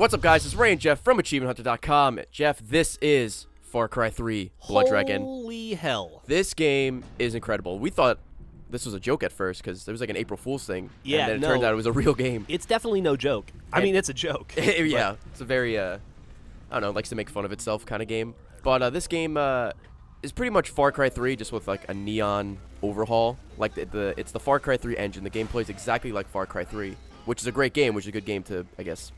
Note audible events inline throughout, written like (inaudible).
What's up, guys? It's Ray and Geoff from AchievementHunter.com. Geoff, this is Far Cry 3 Blood Dragon. Holy hell. This game is incredible. We thought this was a joke at first because there was like an April Fool's thing. Yeah, and then it no. turned out it was a real game. It's definitely no joke. I And- mean, it's a joke. (laughs) yeah, it's a very, uh, I don't know, likes to make fun of itself kind of game. But uh, this game uh, is pretty much Far Cry 3 just with like a neon overhaul. Like the, the it's the Far Cry 3 engine. The game plays exactly like Far Cry 3, which is a great game, which is a good game to, I guess,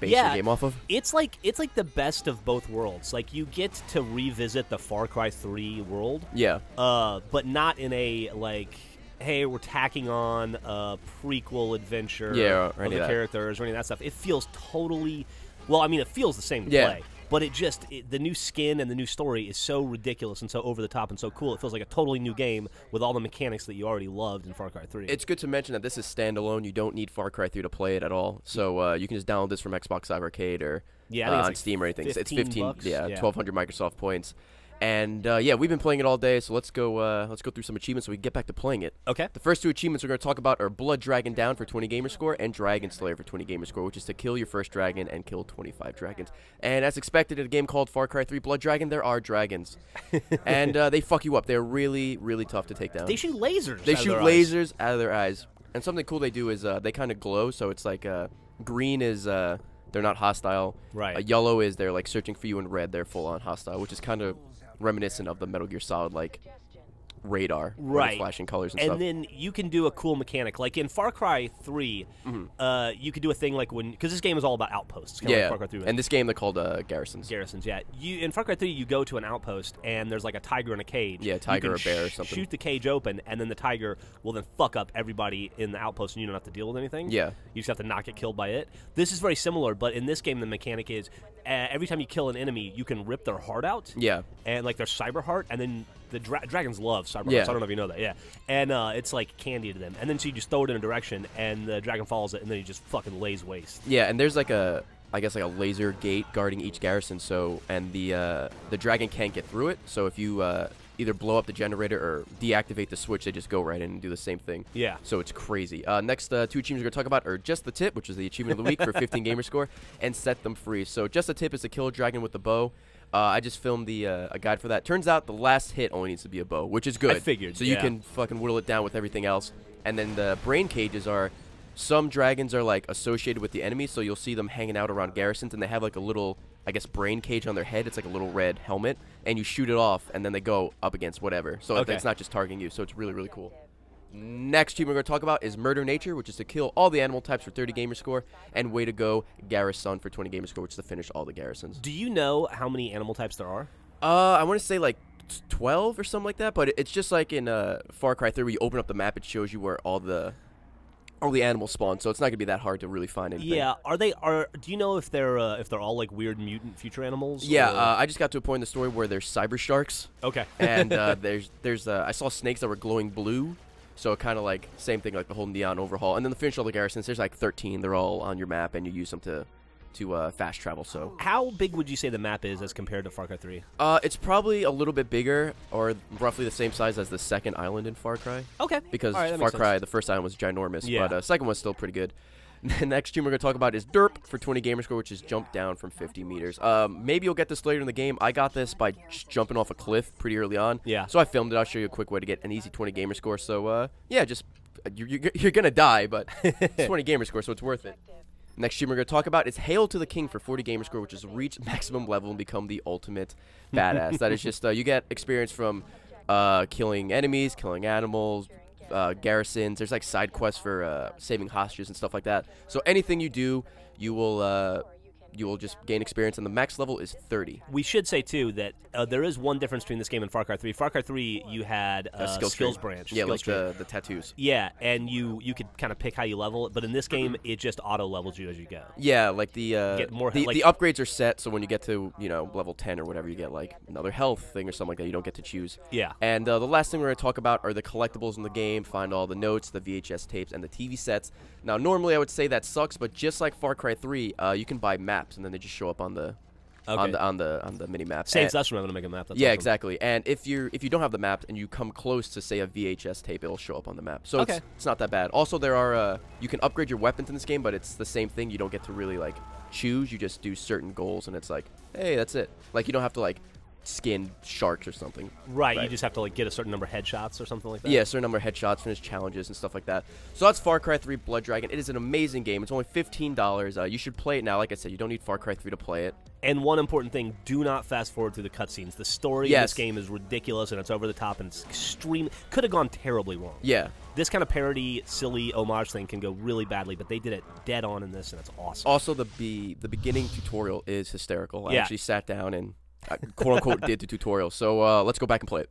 base Yeah. your game off of. It's like it's like the best of both worlds. Like you get to revisit the Far Cry 3 world, Yeah. uh, but not in a like hey, we're tacking on a prequel adventure Yeah, or of the characters or any of that stuff. It feels totally well, I mean, it feels the same to Yeah. play. But it just it, the new skin and the new story is so ridiculous and so over the top and so cool. It feels like a totally new game with all the mechanics that you already loved in Far Cry 3. It's good to mention that this is standalone. You don't need Far Cry 3 to play it at all. So uh, you can just download this from Xbox Live Arcade or Yeah, uh, on like Steam or anything. It's- it's 15 15, bucks. yeah, Yeah. 1200 Microsoft points. And uh, yeah, we've been playing it all day. So let's go. Uh, let's go through some achievements so we can get back to playing it. okay. The first two achievements we're going to talk about are Blood Dragon Down for 20 gamer score and Dragon Slayer for 20 gamer score, which is to kill your first dragon and kill 25 dragons. And as expected in a game called Far Cry 3 Blood Dragon, there are dragons, (laughs) and uh, they fuck you up. They're really, really tough to take down. They shoot lasers. They shoot their eyes. lasers out of their eyes. And something cool they do is uh, they kind of glow, so it's like uh, green is uh, they're not hostile. Right. Uh, yellow is they're like searching for you, and red they're full on hostile, which is kind of reminiscent of the Metal Gear Solid like radar, Right. flashing colors and, And stuff. then you can do a cool mechanic, like in Far Cry 3 Uh, you could do a thing like when because this game is all about outposts. Mm-hmm. yeah, like Far Cry 3 and this game they're called uh, garrisons. garrisons. Yeah, you in Far Cry 3 you go to an outpost and there's like a tiger in a cage. Yeah, tiger or bear or something. Shoot the cage open, and then the tiger will then fuck up everybody in the outpost, and you don't have to deal with anything. Yeah. you just have to not get killed by it. This is very similar, but in this game the mechanic is every time you kill an enemy, you can rip their heart out. Yeah. and like their cyber heart, and then the dra- dragons love cyber Yeah. hearts. I don't know if you know that. Yeah, and uh, it's like candy to them. And then so you just throw it in a direction, and the dragon follows it, and then he just fucking lays waste. Yeah, and there's like a, I guess like a laser gate guarding each garrison. So and the uh, the dragon can't get through it. So if you uh, either blow up the generator or deactivate the switch, they just go right in and do the same thing. Yeah. So it's crazy. Uh, next uh, two achievements we're gonna talk about are just the tip, which is the achievement of the week for (laughs) 15 gamer score, and set them free. So just the tip is to kill a dragon with the bow. Uh, I just filmed the uh, a guide for that. Turns out the last hit only needs to be a bow, which is good. I figured, So you can fucking whittle it down with everything else. And then the brain cages are some dragons are like associated with the enemy, so you'll see them hanging out around garrisons, and they have like a little, I guess, brain cage on their head. It's like a little red helmet, and you shoot it off, and then they go up against whatever. So Okay. it's not just targeting you. So it's really really cool. Next team we're going to talk about is Murder Nature, which is to kill all the animal types for 30 gamer score, and Way to Go Garrison for 20 gamer score, which is to finish all the garrisons. Do you know how many animal types there are? Uh, I want to say like 12 or something like that, but it's just like in uh, Far Cry 3 where you open up the map, it shows you where all the all the animals spawn, so it's not gonna be that hard to really find anything. Yeah, are they are? Do you know if they're uh, if they're all like weird mutant future animals? Yeah, uh, I just got to a point in the story where there's cyber sharks, okay. (laughs) and uh, (laughs) there's there's uh, I saw snakes that were glowing blue, so kind of like same thing like the whole neon overhaul. And then the finish all the garrisons, there's like 13. They're all on your map, and you use them to to uh, fast travel. So how big would you say the map is as compared to Far Cry 3? uh, it's probably a little bit bigger, or roughly the same size as the second island in Far Cry. Okay. because right, Far makes sense. Cry, the first island was ginormous, Yeah. but uh, second one's still pretty good. (laughs) The next team we're going to talk about is Derp for 20 gamer score, which is jump down from 50 meters. Um, maybe you'll get this later in the game. I got this by just jumping off a cliff pretty early on. Yeah. So I filmed it. I'll show you a quick way to get an easy 20 gamer score. So uh, yeah, just you're, you're, you're gonna die, but it's (laughs) 20 gamer score, so it's worth it. Next team we're going to talk about is Hail to the King for 40 gamer score, which is reach maximum level and become the ultimate badass. that is just uh, you get experience from uh, killing enemies, killing animals, uh, garrisons. There's like side quests for uh, saving hostages and stuff like that. So anything you do, you will uh, you will just gain experience, and the max level is 30. We should say too that uh, there is one difference between this game and Far Cry 3. Far Cry 3, you had uh, A skill skills tree. branch. Yeah, like the the tattoos. Yeah, and you you could kind of pick how you level it, but in this game it just auto levels you as you go. Yeah, like the uh, Get more the, like- the upgrades are set, so when you get to you know level 10 or whatever, you get like another health thing or something like that. You don't get to choose. Yeah. And uh, the last thing we're going to talk about are the collectibles in the game. Find all the notes, the VHS tapes, and the TV sets. Now, normally I would say that sucks, but just like Far Cry 3, uh, you can buy maps, and then they just show up on the Okay. on the on the on the mini map. Saves And- us from having to make a map. That's yeah, awesome. exactly. And if you if you don't have the map and you come close to say a VHS tape, it'll show up on the map. So Okay. it's, it's not that bad. Also, there are uh, you can upgrade your weapons in this game, but it's the same thing. You don't get to really like choose. You just do certain goals, and it's like, hey, that's it. Like you don't have to like skin sharks or something. Right, you just have to like get a certain number of headshots or something like that. Yeah, a certain number of headshots, finish challenges, and stuff like that. So that's Far Cry 3 Blood Dragon. It is an amazing game. It's only fifteen dollars. Uh, you should play it now. Like I said, you don't need Far Cry 3 to play it. And one important thing: do not fast forward through the cutscenes. The story in this game is ridiculous and it's over the top and it's extreme. Could have gone terribly wrong. Yeah. This kind of parody, silly homage thing can go really badly, but they did it dead on in this, and it's awesome. Also, the be the beginning tutorial is hysterical. I Yeah. actually sat down and quote unquote did the tutorial. So uh, let's go back and play it.